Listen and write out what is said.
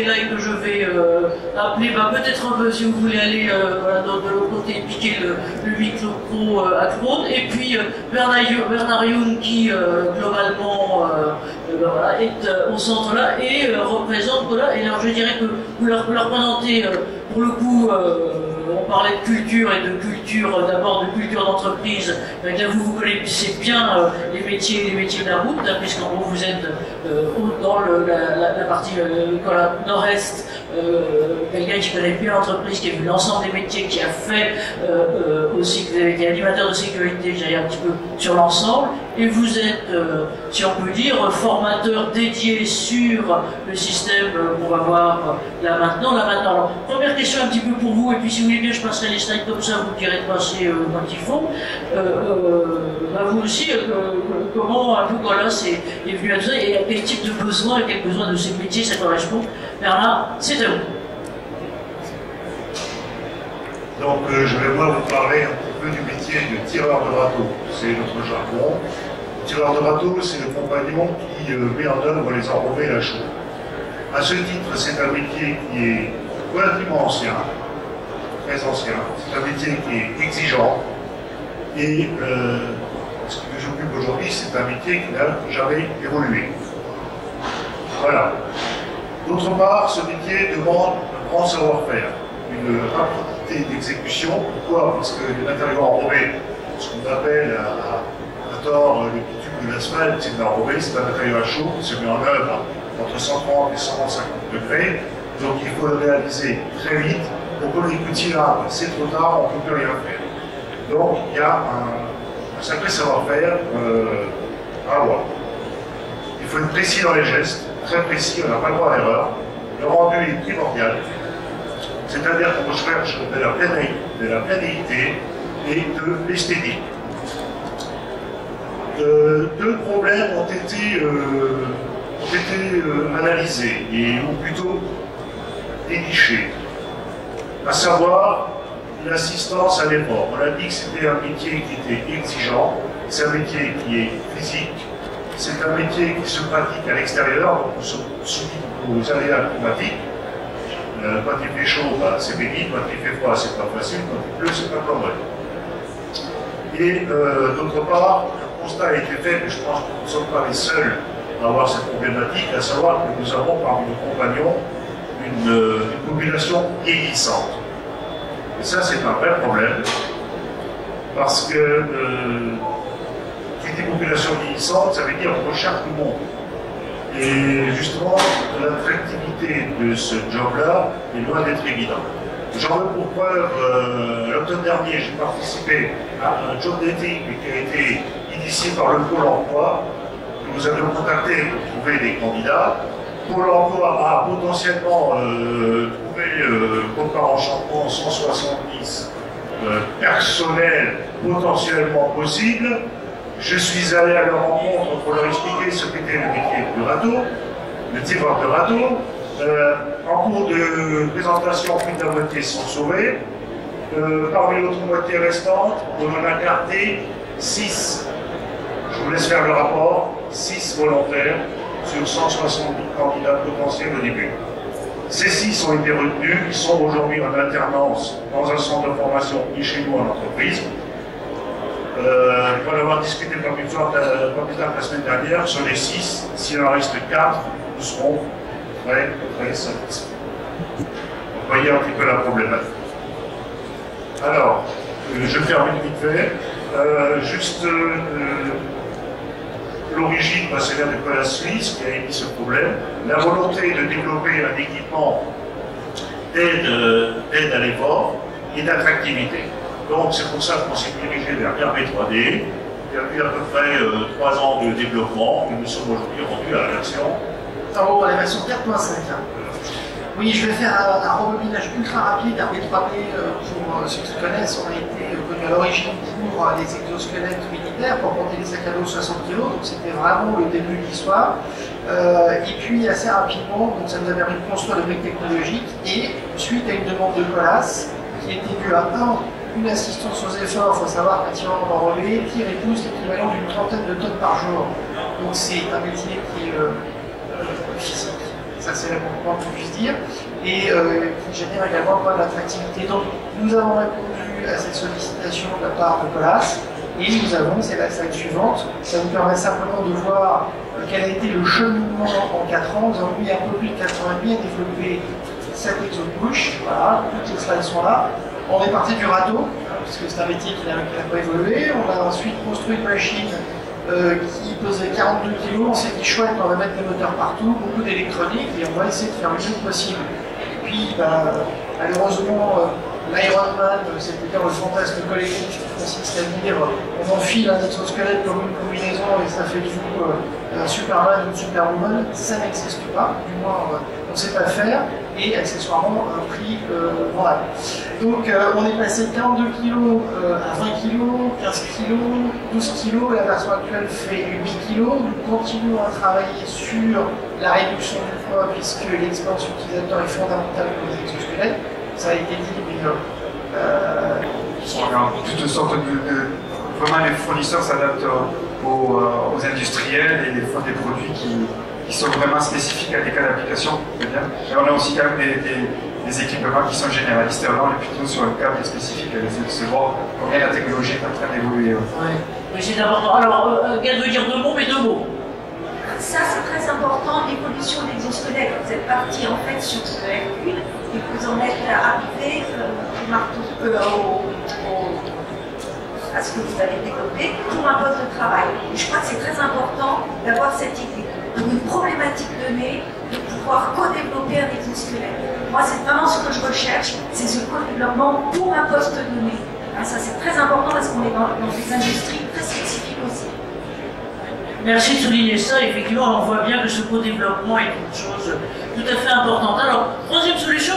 est là et que je vais euh, appeler, bah, peut-être un peu si vous voulez aller euh, de, l'autre côté piquer le, le micro euh, à monde. Et puis Bernard, Bernard Youn qui globalement bah, voilà, est au centre là et représente voilà. Et alors je dirais que vous leur, vous leur présentez pour le coup. On parlait de culture et de culture, euh, d'abord de culture d'entreprise. Eh vous, vous connaissez bien euh, les métiers, les métiers de la route, hein, puisqu'en gros vous êtes euh, dans la, partie euh, nord-est, quelqu'un qui connaît bien l'entreprise, qui a vu l'ensemble des métiers, qui a fait euh, euh, aussi, qui a été animateur de sécurité, j'allais un petit peu sur l'ensemble, et vous êtes, euh, si on peut dire, formateur dédié sur le système euh, qu'on va voir là maintenant. Là maintenant. Alors, première question un petit peu pour vous, et puis si vous voulez bien, je passerai les slides comme ça, vous me direz de passer euh, quand il faut. Euh, euh, bah, vous aussi, euh, euh, comment un peu voilà, c'est est venu à tout ça, et à quel type de besoin, à quel besoin de ces métiers ça correspond. Bernard, c'est à vous. Donc euh, je vais vous parler un petit peu du métier de tireur de bateau. C'est notre jargon. Le tireur de bateau, c'est le compagnon qui euh, met en œuvre les enrobés la chaux. À ce titre, c'est un métier qui est relativement ancien, très ancien. C'est un métier qui est exigeant. Et euh, ce que j'occupe aujourd'hui, c'est un métier qui n'a jamais évolué. Voilà. D'autre part, ce métier demande un grand savoir-faire, une rapidité d'exécution. Pourquoi? Parce que les matériaux enrobés, ce qu'on appelle à, à tort le bitume de l'asphalte, c'est de l'enrobé, c'est un matériau à chaud qui se met en œuvre entre 130 et 150 degrés. Donc il faut le réaliser très vite. Pour qu'on écoute là, c'est trop tard, on ne peut plus rien faire. Donc il y a un, un sacré savoir-faire euh, à avoir. Il faut être précis dans les gestes, très précis, on n'a pas le droit à l'erreur. Le rendu est primordial, c'est-à-dire qu'on recherche de la planéité, de la et de l'esthétique. Euh, deux problèmes ont été, euh, euh, analysés, et, ou plutôt dénichés, à savoir l'assistance à l'effort. On a dit que c'était un métier qui était exigeant, c'est un métier qui est physique, c'est un métier qui se pratique à l'extérieur, donc sommes soumis aux aléas climatiques. Euh, quand il fait chaud, bah, c'est pénible, quand il fait froid, c'est pas facile, quand il pleut, c'est pas comme. Et euh, d'autre part, le constat a été fait, mais je pense que nous ne sommes pas les seuls à avoir cette problématique, à savoir que nous avons parmi nos compagnons une, euh, population vieillissante. Et ça, c'est un vrai problème, parce que qui dit population vieillissante, ça veut dire recherche du monde. Et justement, l'attractivité de ce job-là est loin d'être évidente. J'en veux pour preuve, euh, l'automne dernier, j'ai participé à un job dating qui a été initié par le Pôle emploi. Nous avions contacté pour trouver des candidats. Pôle emploi a potentiellement euh, trouvé, euh, comme par enchantement, 170 euh, personnels potentiellement possibles. Je suis allé à leur rencontre pour leur expliquer ce qu'était le métier de radeau, le tireur de radeau. Euh, en cours de présentation, plus de la moitié sont sauvés. Euh, parmi l'autre moitié restante, on en a gardé 6. Je vous laisse faire le rapport. 6 volontaires sur 170 candidats potentiels au début. Ces 6 ont été retenus, ils sont aujourd'hui en alternance dans un centre de formation et chez nous en entreprise. Euh, pour avoir discuté par plus tard la semaine dernière, sur les 6, s'il en reste 4, nous serons très, très satisfaits. Vous voyez un petit peu la problématique. Alors, euh, je termine vite fait. Euh, juste euh, l'origine, bah, c'est de Nicolas Suisse qui a émis ce problème. La volonté de développer un équipement d'aide euh, à l'effort et d'attractivité. Donc c'est pour ça qu'on s'est dirigé vers RB 3D. Il y a eu à peu près euh, trois ans de développement et nous sommes aujourd'hui rendus à la version. En gros, la version 4.5. hein. Oui, je vais faire un, un rembobinage ultra rapide, un B3D euh, pour euh, ceux qui connaissent. On a été euh, connu à l'origine pour les exosquelettes militaires pour porter des sacs à dos 60 kg, donc c'était vraiment le début de l'histoire. Et puis assez rapidement, ça nous a permis de construire le briques technologique et suite à une demande de Colas qui était due à une assistance aux efforts, il faut savoir qu'un tireur d'enrobé tire et pousse l'équivalent d'une trentaine de tonnes par jour. Donc c'est un métier qui est euh, euh, physique. ça c'est moins qu'on puisse dire, et euh, qui génère également pas l'attractivité. Donc nous avons répondu à cette sollicitation de la part de Colas, et nous avons, c'est la slide suivante, ça nous permet simplement de voir quel a été le cheminement en 4 ans. Nous avons mis un peu plus de 4 ans et demi à développer cette exo-bouche, voilà, toutes les slides sont là. On est parti du râteau, hein, puisque c'est un métier qui n'a pas évolué. On a ensuite construit une machine euh, qui pesait 42 kg. On s'est dit chouette, on va mettre des moteurs partout, beaucoup d'électronique, et on va essayer de faire le mieux possible. Et puis, bah, malheureusement, euh, L'Ironman, c'est-à-dire le fantasme collectif qui consiste à dire on enfile un exosquelette comme une combinaison et ça fait du coup euh, un Superman ou une Superwoman, ça n'existe pas, du moins on ne sait pas faire, et accessoirement un prix euh, voilà. Donc euh, on est passé de 42 kg à 20 kg, 15 kg, 12 kg, la version actuelle fait 8 kg. Nous continuons à travailler sur la réduction du poids puisque l'expérience utilisateur est fondamentale pour les exosquelettes ça a été dit, mais euh, toutes sortes de, Vraiment, les fournisseurs s'adaptent aux, euh, industriels et ils font des produits qui, sont vraiment spécifiques à des cas d'application. On a aussi quand même des, des, équipements qui sont généralistes. Alors on est plutôt sur un cadre spécifique à de voir combien la technologie est en train d'évoluer. Oui, mais c'est important. Alors, euh, Gad veut dire deux mots, mais deux mots. Ça, c'est très important, l'évolution des exosquelettes. Vous êtes parti en fait sur ce Hercule et vous en êtes arrivé euh, euh, à ce que vous avez développé pour un poste de travail. Et je crois que c'est très important d'avoir cette idée. Pour une problématique donnée, de pouvoir co-développer un exosquelette. Moi, c'est vraiment ce que je recherche, c'est ce co-développement pour un poste donné. Ah, ça, c'est très important parce qu'on est dans, dans des industries très spécifiques aussi. Merci de souligner ça. Effectivement, on voit bien que ce co-développement est une chose tout à fait importante. Alors, troisième solution.